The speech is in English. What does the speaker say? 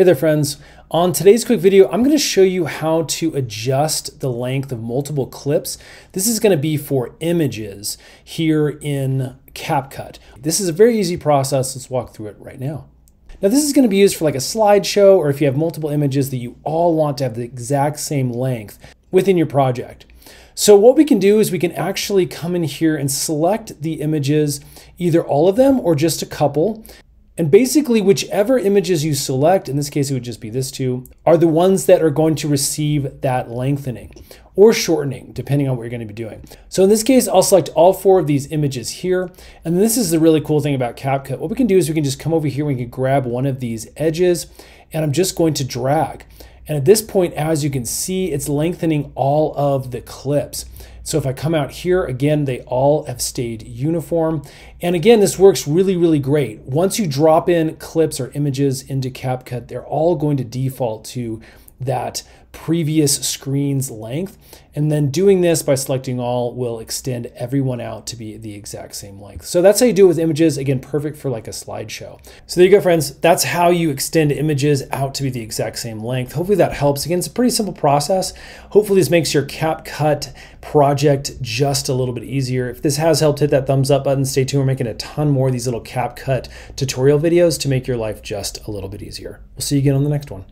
Hey there friends. On today's quick video, I'm going to show you how to adjust the length of multiple clips. This is going to be for images here in CapCut. This is a very easy process. Let's walk through it right now. Now this is going to be used for like a slideshow or if you have multiple images that you all want to have the exact same length within your project. So what we can do is we can actually come in here and select the images, either all of them or just a couple. And basically, whichever images you select, in this case it would just be this two, are the ones that are going to receive that lengthening or shortening, depending on what you're going to be doing. So in this case, I'll select all four of these images here. And this is the really cool thing about CapCut. What we can do is we can just come over here, we can grab one of these edges, and I'm just going to drag. And at this point, as you can see, it's lengthening all of the clips. So if I come out here, again, they all have stayed uniform. And again, this works really, really great. Once you drop in clips or images into CapCut, they're all going to default to that previous screen's length. And then doing this by selecting all will extend everyone out to be the exact same length. So that's how you do it with images. Again, perfect for like a slideshow. So there you go, friends. That's how you extend images out to be the exact same length. Hopefully that helps. Again, it's a pretty simple process. Hopefully this makes your CapCut project just a little bit easier. If this has helped, hit that thumbs up button. Stay tuned. We're making a ton more of these little CapCut tutorial videos to make your life just a little bit easier. We'll see you again on the next one.